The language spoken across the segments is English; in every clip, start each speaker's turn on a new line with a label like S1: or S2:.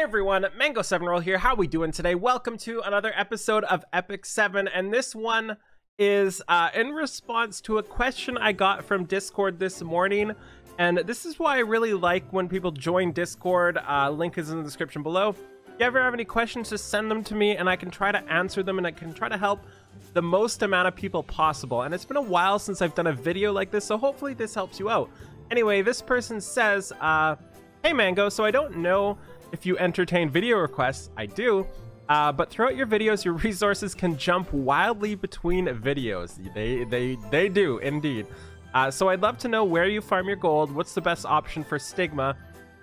S1: Hey everyone, Mango7Roll here. How we doing today? Welcome to another episode of Epic 7, and this one is uh, in response to a question I got from Discord this morning. And this is why I really like when people join Discord. Uh, link is in the description below. If you ever have any questions, just send them to me and I can try to answer them and I can try to help the most amount of people possible. And it's been a while since I've done a video like this, so hopefully this helps you out. Anyway, this person says, uh, Hey Mango, so I don't know if you entertain video requests. I do. Uh, but throughout your videos, your resources can jump wildly between videos. They they they do indeed. Uh, so I'd love to know where you farm your gold, what's the best option for Stigma,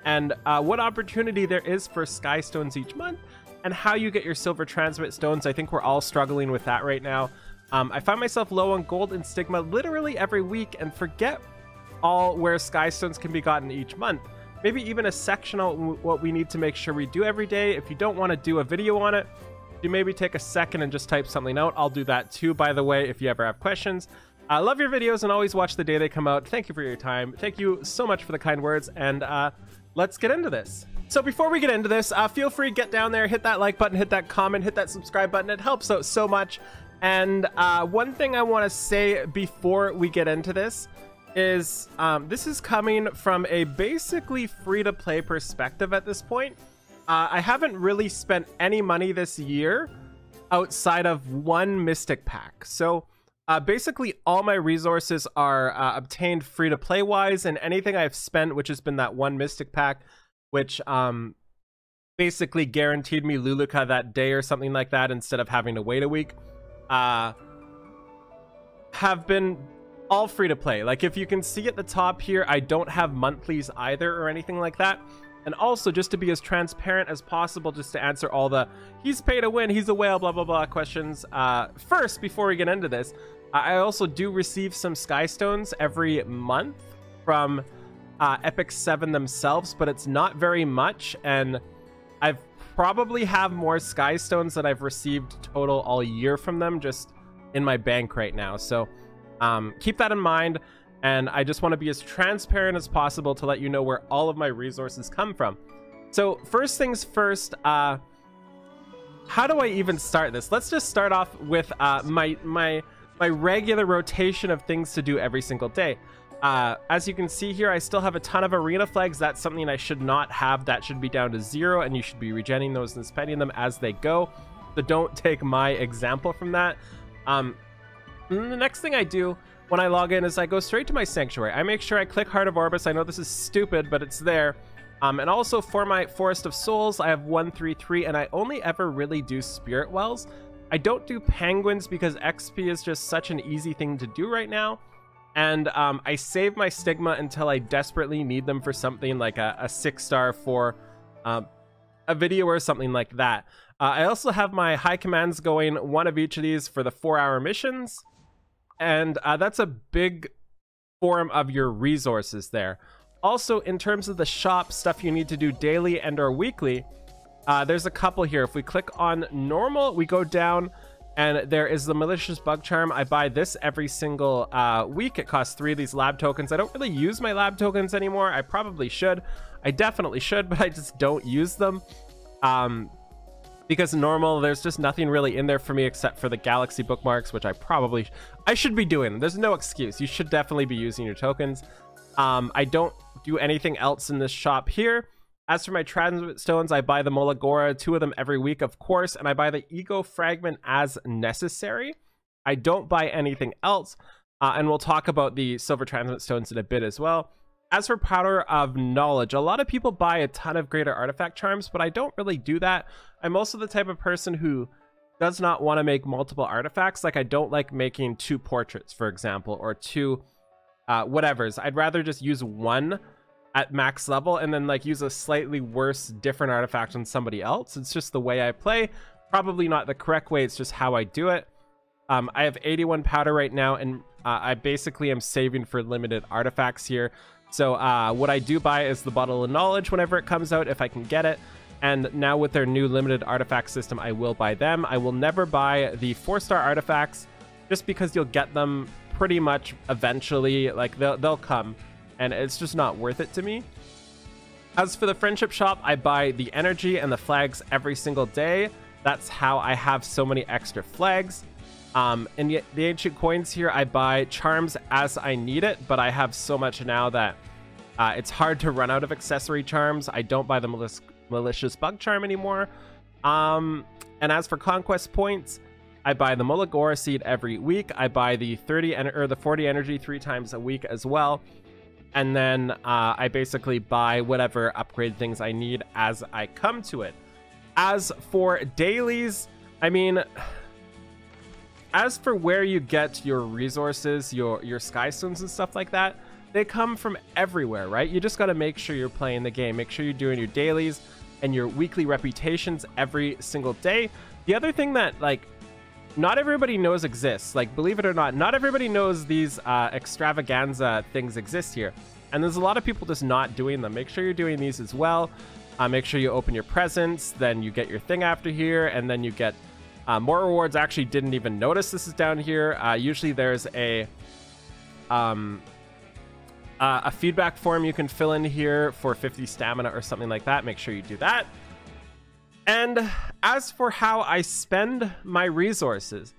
S1: and uh, what opportunity there is for Sky Stones each month, and how you get your Silver Transmit Stones. I think we're all struggling with that right now. Um, I find myself low on gold and Stigma literally every week and forget all where Sky Stones can be gotten each month maybe even a section on what we need to make sure we do every day. If you don't want to do a video on it, you maybe take a second and just type something out. I'll do that too, by the way, if you ever have questions. I love your videos and always watch the day they come out. Thank you for your time. Thank you so much for the kind words, and uh, let's get into this. So before we get into this, uh, feel free to get down there, hit that like button, hit that comment, hit that subscribe button. It helps out so much. And uh, one thing I want to say before we get into this is um, this is coming from a basically free to play perspective at this point. Uh, I haven't really spent any money this year outside of one Mystic Pack. So uh, basically, all my resources are uh, obtained free to play wise, and anything I've spent, which has been that one Mystic Pack, which um, basically guaranteed me Luluca that day or something like that instead of having to wait a week, uh, have been all free to play. Like if you can see at the top here, I don't have monthlies either or anything like that. And also just to be as transparent as possible, just to answer all the he's paid to win, he's a whale, blah, blah, blah questions. Uh, first, before we get into this, I also do receive some Sky Stones every month from uh, Epic 7 themselves, but it's not very much. And I've probably have more Sky Stones that I've received total all year from them just in my bank right now. So um, keep that in mind. And I just want to be as transparent as possible to let you know where all of my resources come from. So first things first, uh, how do I even start this? Let's just start off with uh, my my my regular rotation of things to do every single day. Uh, as you can see here, I still have a ton of arena flags. That's something I should not have. That should be down to zero, and you should be regenning those and spending them as they go. So don't take my example from that. Um, and the next thing I do when I log in is I go straight to my sanctuary. I make sure I click Heart of Orbis. I know this is stupid, but it's there. Um, and also for my Forest of Souls, I have 133, and I only ever really do Spirit Wells. I don't do Penguins because XP is just such an easy thing to do right now. And um, I save my Stigma until I desperately need them for something like a, a six star for um, a video or something like that. Uh, I also have my high commands going, one of each of these for the four hour missions and uh, that's a big form of your resources there. Also, in terms of the shop stuff you need to do daily and or weekly, uh, there's a couple here. If we click on normal, we go down and there is the malicious bug charm. I buy this every single uh, week. It costs three of these lab tokens. I don't really use my lab tokens anymore. I probably should. I definitely should, but I just don't use them. Um, because normal there's just nothing really in there for me except for the galaxy bookmarks which i probably i should be doing. There's no excuse. You should definitely be using your tokens. Um i don't do anything else in this shop here. As for my transmit stones i buy the molagora two of them every week of course and i buy the ego fragment as necessary. I don't buy anything else. Uh, and we'll talk about the silver transmit stones in a bit as well as for Powder of Knowledge, a lot of people buy a ton of greater artifact charms, but I don't really do that. I'm also the type of person who does not want to make multiple artifacts. Like I don't like making two portraits, for example, or two uh, whatevers. I'd rather just use one at max level and then like use a slightly worse different artifact on somebody else. It's just the way I play. Probably not the correct way. It's just how I do it. Um, I have 81 powder right now, and uh, I basically am saving for limited artifacts here. So uh, what I do buy is the Bottle of Knowledge whenever it comes out, if I can get it. And now with their new limited artifact system, I will buy them. I will never buy the four-star artifacts just because you'll get them pretty much eventually. Like, they'll, they'll come. And it's just not worth it to me. As for the friendship shop, I buy the energy and the flags every single day. That's how I have so many extra flags. Um, and yet the ancient coins here, I buy charms as I need it, but I have so much now that uh, it's hard to run out of accessory charms. I don't buy the malic malicious bug charm anymore. Um, and as for conquest points, I buy the Molagora seed every week. I buy the 30 or the 40 energy three times a week as well and then uh, I basically buy whatever upgrade things I need as I come to it. As for dailies, I mean, as for where you get your resources, your your sky stones and stuff like that, they come from everywhere, right? You just got to make sure you're playing the game. Make sure you're doing your dailies and your weekly reputations every single day. The other thing that like not everybody knows exists. Like, believe it or not, not everybody knows these uh, extravaganza things exist here. And there's a lot of people just not doing them. Make sure you're doing these as well. Uh, make sure you open your presents, then you get your thing after here, and then you get uh, more rewards. Actually didn't even notice this is down here. Uh, usually there's a um, uh, a feedback form you can fill in here for 50 stamina or something like that. Make sure you do that. And as for how I spend my resources,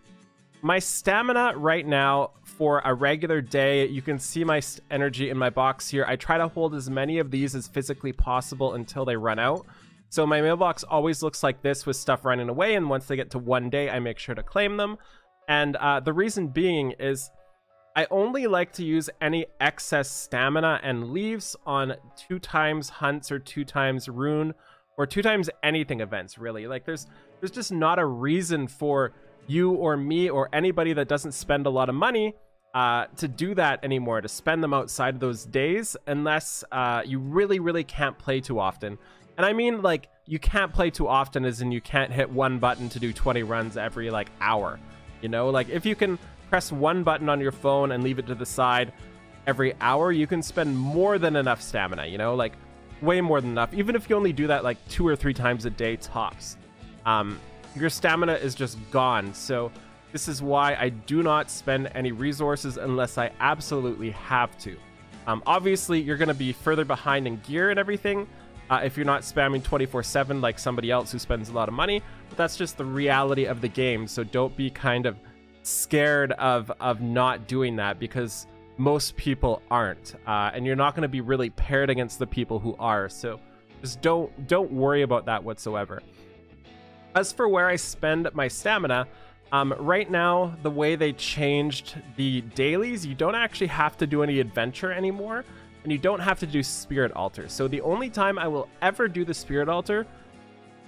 S1: my stamina right now for a regular day, you can see my energy in my box here. I try to hold as many of these as physically possible until they run out. So my mailbox always looks like this with stuff running away, and once they get to one day, I make sure to claim them. And uh, the reason being is I only like to use any excess stamina and leaves on two times hunts or two times rune or two times anything events really like there's there's just not a reason for you or me or anybody that doesn't spend a lot of money uh, to do that anymore to spend them outside of those days unless uh, you really really can't play too often and i mean like you can't play too often as in you can't hit one button to do 20 runs every like hour you know like if you can press one button on your phone and leave it to the side every hour you can spend more than enough stamina you know like way more than enough. Even if you only do that like two or three times a day tops, um, your stamina is just gone. So this is why I do not spend any resources unless I absolutely have to. Um, obviously, you're going to be further behind in gear and everything uh, if you're not spamming 24-7 like somebody else who spends a lot of money. But that's just the reality of the game. So don't be kind of scared of of not doing that because most people aren't, uh, and you're not going to be really paired against the people who are. So just don't don't worry about that whatsoever. As for where I spend my stamina, um, right now the way they changed the dailies, you don't actually have to do any adventure anymore, and you don't have to do spirit altar. So the only time I will ever do the spirit altar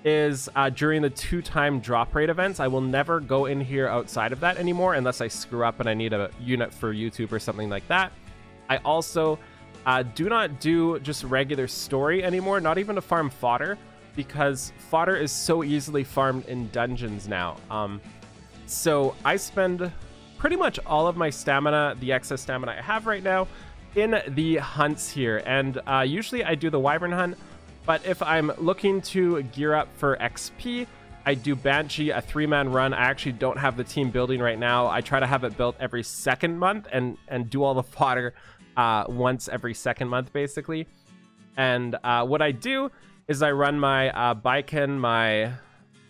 S1: is uh, during the two-time drop rate events. I will never go in here outside of that anymore unless I screw up and I need a unit for YouTube or something like that. I also uh, do not do just regular story anymore, not even to farm fodder, because fodder is so easily farmed in dungeons now. Um, so I spend pretty much all of my stamina, the excess stamina I have right now, in the hunts here. And uh, usually I do the wyvern hunt, but if I'm looking to gear up for XP, I do Banshee, a three-man run. I actually don't have the team building right now. I try to have it built every second month and, and do all the fodder uh, once every second month, basically. And uh, what I do is I run my uh, Baiken, my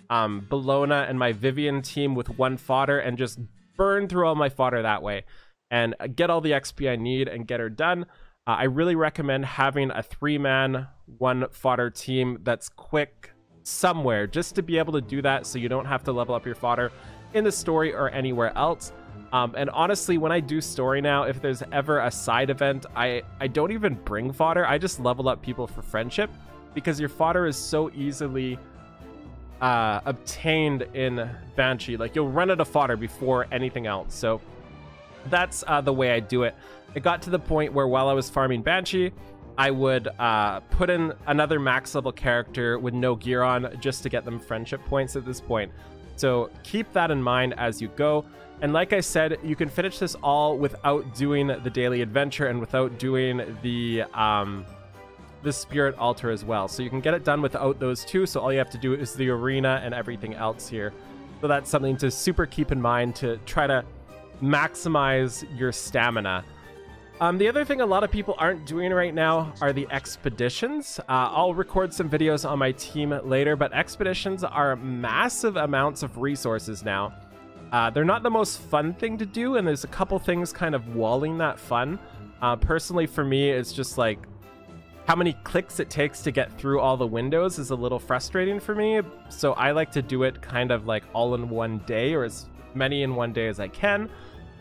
S1: um, Bellona, and my Vivian team with one fodder and just burn through all my fodder that way and get all the XP I need and get her done. Uh, I really recommend having a three man, one fodder team that's quick somewhere just to be able to do that so you don't have to level up your fodder in the story or anywhere else. Um, and honestly, when I do story now, if there's ever a side event, I, I don't even bring fodder. I just level up people for friendship because your fodder is so easily uh, obtained in Banshee. Like you'll run out of fodder before anything else. So that's uh, the way I do it. It got to the point where while I was farming Banshee, I would uh, put in another max level character with no gear on just to get them friendship points at this point. So keep that in mind as you go. And like I said, you can finish this all without doing the daily adventure and without doing the um, the spirit altar as well. So you can get it done without those two. So all you have to do is the arena and everything else here. So that's something to super keep in mind to try to maximize your stamina. Um, the other thing a lot of people aren't doing right now are the expeditions. Uh, I'll record some videos on my team later, but expeditions are massive amounts of resources now. Uh, they're not the most fun thing to do, and there's a couple things kind of walling that fun. Uh, personally, for me, it's just like how many clicks it takes to get through all the windows is a little frustrating for me. So I like to do it kind of like all in one day or as many in one day as I can.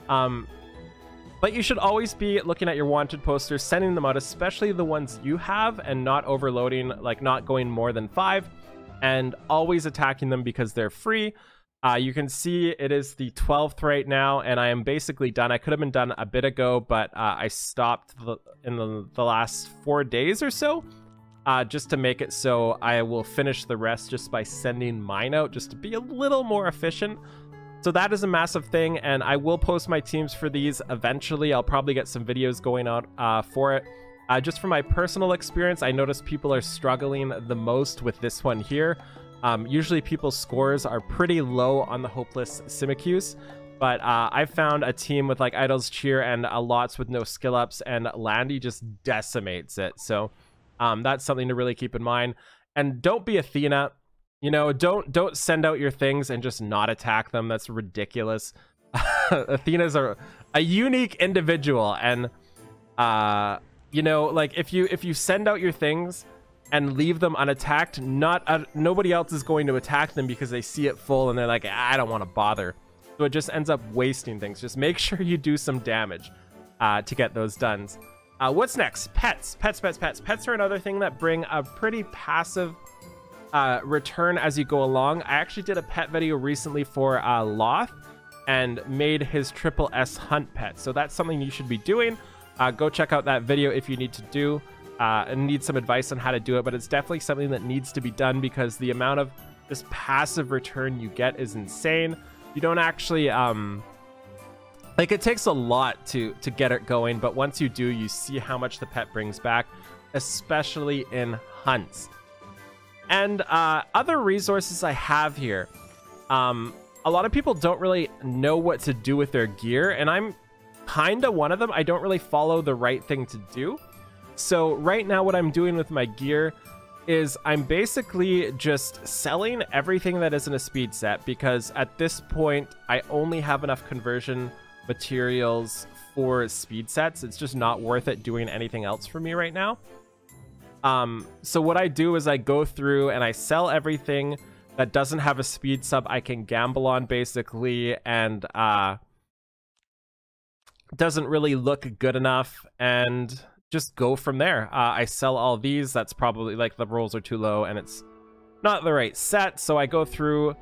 S1: Um, but you should always be looking at your wanted posters, sending them out, especially the ones you have, and not overloading, like not going more than five, and always attacking them because they're free. Uh, you can see it is the 12th right now, and I am basically done. I could have been done a bit ago, but uh, I stopped the, in the, the last four days or so, uh, just to make it so I will finish the rest just by sending mine out, just to be a little more efficient. So that is a massive thing, and I will post my teams for these eventually. I'll probably get some videos going out uh, for it. Uh, just from my personal experience, I notice people are struggling the most with this one here. Um, usually people's scores are pretty low on the Hopeless Simikus, but uh, I found a team with like Idol's Cheer and a lots with no skill ups, and Landy just decimates it. So um, that's something to really keep in mind. And don't be Athena. You know, don't don't send out your things and just not attack them. That's ridiculous. Athena's a a unique individual, and uh, you know, like if you if you send out your things and leave them unattacked, not uh, nobody else is going to attack them because they see it full and they're like, I don't want to bother. So it just ends up wasting things. Just make sure you do some damage uh, to get those done. Uh, what's next? Pets, pets, pets, pets. Pets are another thing that bring a pretty passive uh, return as you go along. I actually did a pet video recently for uh, Loth and made his triple S hunt pet. So that's something you should be doing. Uh, go check out that video if you need to do uh, and need some advice on how to do it. But it's definitely something that needs to be done because the amount of this passive return you get is insane. You don't actually um, like it takes a lot to to get it going, but once you do, you see how much the pet brings back, especially in hunts. And uh, other resources I have here. Um, a lot of people don't really know what to do with their gear, and I'm kind of one of them. I don't really follow the right thing to do. So right now what I'm doing with my gear is I'm basically just selling everything that isn't a speed set because at this point I only have enough conversion materials for speed sets. It's just not worth it doing anything else for me right now. Um, so what I do is I go through and I sell everything that doesn't have a speed sub I can gamble on basically and uh, doesn't really look good enough and just go from there. Uh, I sell all these. That's probably like the rolls are too low and it's not the right set. So I go through,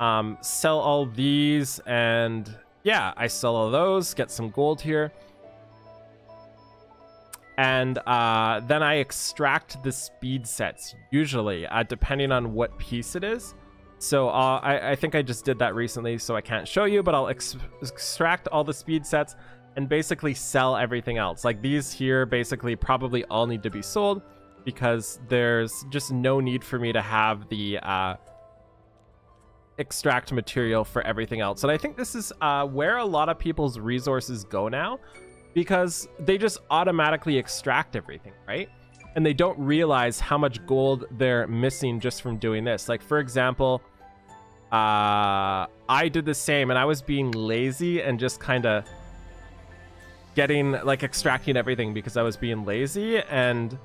S1: um, sell all these and yeah, I sell all those, get some gold here and uh, then I extract the speed sets, usually, uh, depending on what piece it is. So uh, I, I, think I just did that recently, so I can't show you, but I'll ex extract all the speed sets and basically sell everything else. Like these here basically probably all need to be sold because there's just no need for me to have the uh, extract material for everything else. And I think this is uh, where a lot of people's resources go now because they just automatically extract everything, right? And they don't realize how much gold they're missing just from doing this. Like, for example, uh, I did the same and I was being lazy and just kind of getting, like, extracting everything because I was being lazy. And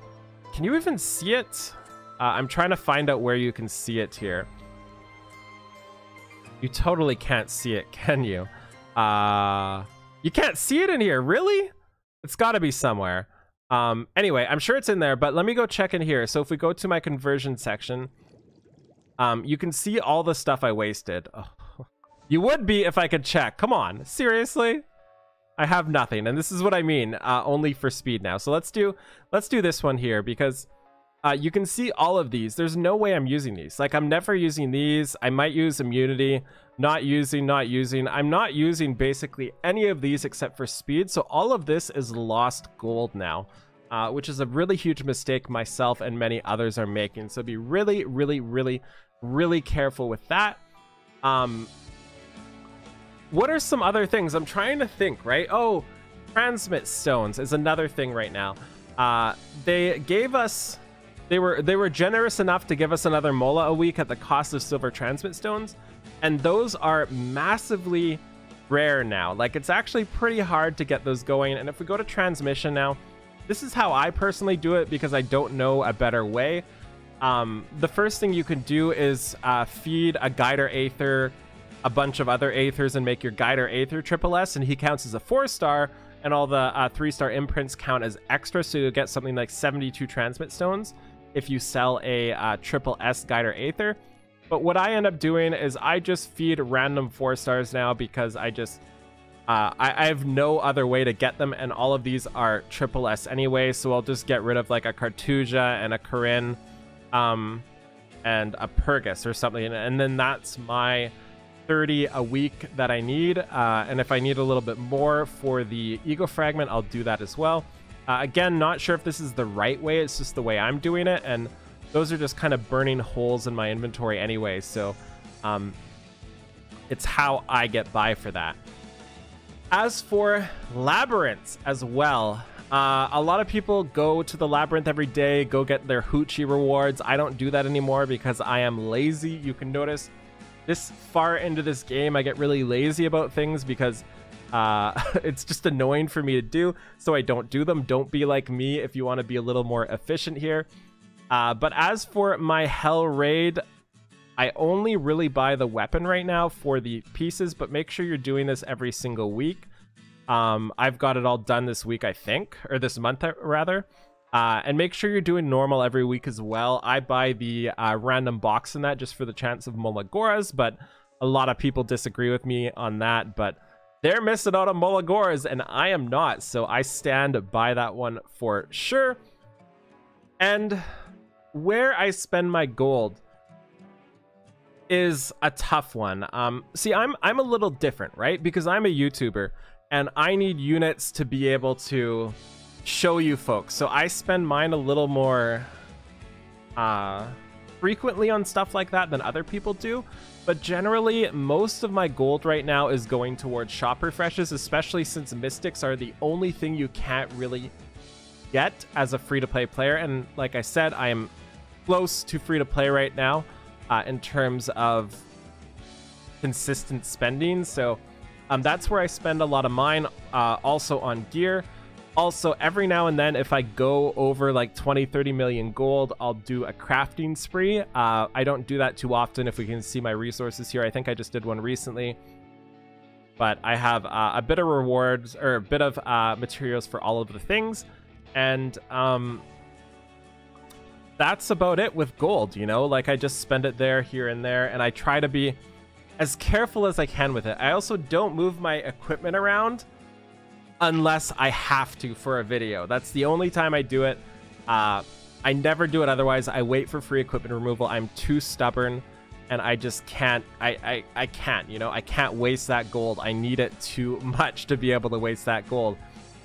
S1: can you even see it? Uh, I'm trying to find out where you can see it here. You totally can't see it, can you? Uh... You can't see it in here, really? It's got to be somewhere. Um, anyway, I'm sure it's in there, but let me go check in here. So if we go to my conversion section, um, you can see all the stuff I wasted. Oh. You would be if I could check. Come on, seriously? I have nothing, and this is what I mean. Uh, only for speed now. So let's do let's do this one here because uh, you can see all of these. There's no way I'm using these. Like I'm never using these. I might use immunity not using, not using. I'm not using basically any of these except for speed. So all of this is lost gold now, uh, which is a really huge mistake myself and many others are making. So be really, really, really, really careful with that. Um, what are some other things? I'm trying to think, right? Oh, transmit stones is another thing right now. Uh, they gave us, they were they were generous enough to give us another mola a week at the cost of silver transmit stones, and those are massively rare now. Like it's actually pretty hard to get those going. And if we go to transmission now, this is how I personally do it because I don't know a better way. Um, the first thing you can do is uh, feed a Guider Aether a bunch of other Aethers and make your Guider Aether triple S, and he counts as a four star, and all the uh, three star imprints count as extra, so you'll get something like 72 transmit stones if you sell a uh, triple S Guider Aether. But what I end up doing is I just feed random four stars now because I just uh, I, I, have no other way to get them, and all of these are triple S anyway, so I'll just get rid of like a Cartuja and a Corrin, um, and a Purrgis or something, and then that's my 30 a week that I need. Uh, and if I need a little bit more for the Ego Fragment, I'll do that as well. Uh, again, not sure if this is the right way. It's just the way I'm doing it. And those are just kind of burning holes in my inventory anyway. So um, it's how I get by for that. As for labyrinths as well, uh, a lot of people go to the labyrinth every day, go get their hoochie rewards. I don't do that anymore because I am lazy. You can notice this far into this game, I get really lazy about things because uh, it's just annoying for me to do, so I don't do them. Don't be like me if you want to be a little more efficient here. Uh, but as for my Hell Raid, I only really buy the weapon right now for the pieces, but make sure you're doing this every single week. Um, I've got it all done this week, I think, or this month, uh, rather. Uh, and make sure you're doing normal every week as well. I buy the uh, random box in that just for the chance of Molagoras, but a lot of people disagree with me on that. But they're missing out on Molagoras, and I am not. So I stand by that one for sure. And where I spend my gold is a tough one. Um, see, I'm I'm a little different, right? Because I'm a YouTuber, and I need units to be able to show you folks. So I spend mine a little more uh, frequently on stuff like that than other people do. But generally, most of my gold right now is going towards shop refreshes, especially since Mystics are the only thing you can't really get as a free-to-play player. And like I said, I am close to free-to-play right now uh, in terms of consistent spending. So um, that's where I spend a lot of mine. Uh, also on gear. Also, every now and then, if I go over like 20, 30 million gold, I'll do a crafting spree. Uh, I don't do that too often. If we can see my resources here, I think I just did one recently. But I have uh, a bit of rewards or a bit of uh, materials for all of the things. And um, that's about it with gold, you know? Like I just spend it there, here and there. And I try to be as careful as I can with it. I also don't move my equipment around unless I have to for a video. That's the only time I do it. Uh, I never do it otherwise. I wait for free equipment removal. I'm too stubborn and I just can't I, I I can't, you know, I can't waste that gold. I need it too much to be able to waste that gold.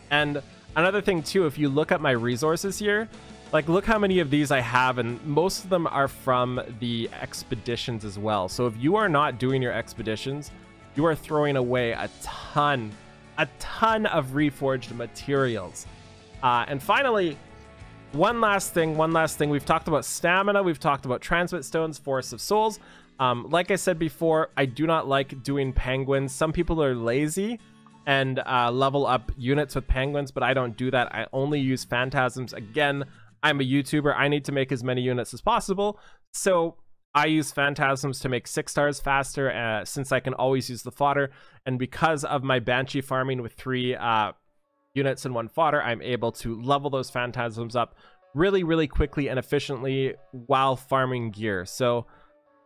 S1: And another thing too, if you look at my resources here, like look how many of these I have and most of them are from the expeditions as well. So if you are not doing your expeditions, you are throwing away a ton a ton of reforged materials. Uh, and finally, one last thing, one last thing. We've talked about stamina, we've talked about transmit stones, forest of souls. Um, like I said before, I do not like doing penguins. Some people are lazy and uh, level up units with penguins, but I don't do that. I only use phantasms. Again, I'm a YouTuber. I need to make as many units as possible. So I use Phantasms to make six stars faster uh, since I can always use the fodder. And because of my Banshee farming with three uh, units and one fodder, I'm able to level those Phantasms up really, really quickly and efficiently while farming gear. So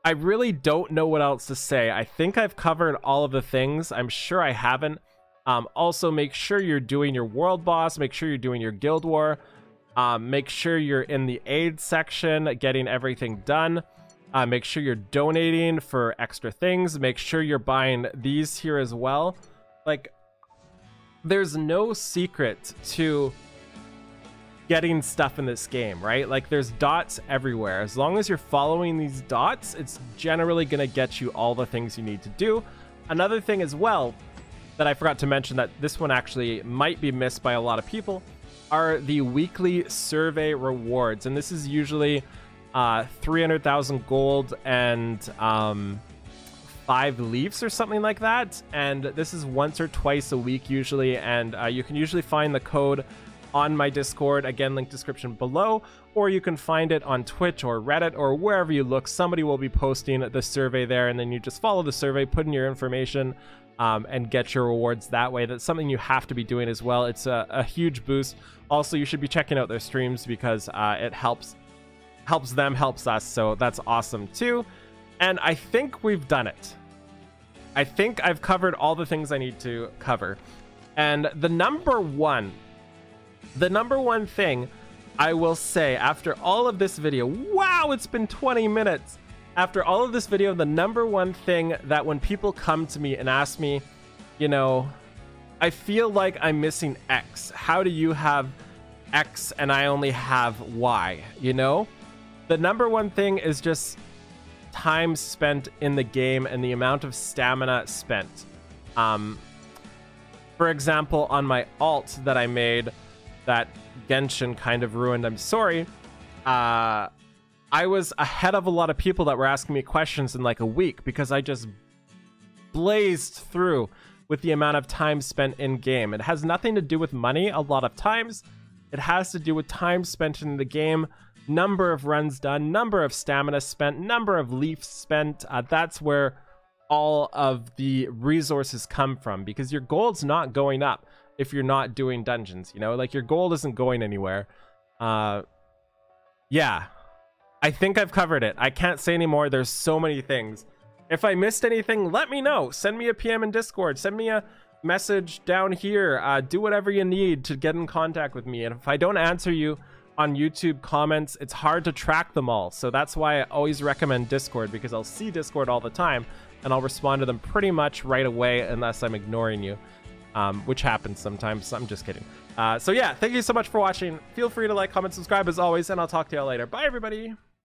S1: I really don't know what else to say. I think I've covered all of the things. I'm sure I haven't. Um, also, make sure you're doing your world boss. Make sure you're doing your guild war. Um, make sure you're in the aid section, getting everything done. Uh, make sure you're donating for extra things. Make sure you're buying these here as well. Like, there's no secret to getting stuff in this game, right? Like, there's dots everywhere. As long as you're following these dots, it's generally going to get you all the things you need to do. Another thing as well, that I forgot to mention that this one actually might be missed by a lot of people are the weekly survey rewards. And this is usually uh, 300,000 gold and um, five leaves or something like that. And this is once or twice a week usually. And uh, you can usually find the code on my Discord. Again, link description below. Or you can find it on Twitch or Reddit or wherever you look. Somebody will be posting the survey there. And then you just follow the survey, put in your information. Um, and get your rewards that way. That's something you have to be doing as well. It's a, a huge boost. Also, you should be checking out their streams because uh, it helps helps them, helps us. So that's awesome too. And I think we've done it. I think I've covered all the things I need to cover. And the number one, the number one thing I will say after all of this video, wow, it's been 20 minutes. After all of this video, the number one thing that when people come to me and ask me, you know, I feel like I'm missing X. How do you have X and I only have Y, you know? The number one thing is just time spent in the game and the amount of stamina spent. Um, for example, on my alt that I made that Genshin kind of ruined, I'm sorry, uh, I was ahead of a lot of people that were asking me questions in like a week because I just blazed through with the amount of time spent in game. It has nothing to do with money a lot of times. It has to do with time spent in the game number of runs done, number of stamina spent, number of leaves spent. Uh, that's where all of the resources come from because your gold's not going up if you're not doing dungeons, you know? Like your gold isn't going anywhere. Uh yeah. I think I've covered it. I can't say anymore. There's so many things. If I missed anything, let me know. Send me a PM in Discord. Send me a message down here. Uh, do whatever you need to get in contact with me. And if I don't answer you, on YouTube comments, it's hard to track them all. So that's why I always recommend Discord because I'll see Discord all the time and I'll respond to them pretty much right away unless I'm ignoring you, um, which happens sometimes. I'm just kidding. Uh, so yeah, thank you so much for watching. Feel free to like, comment, subscribe as always, and I'll talk to y'all later. Bye, everybody.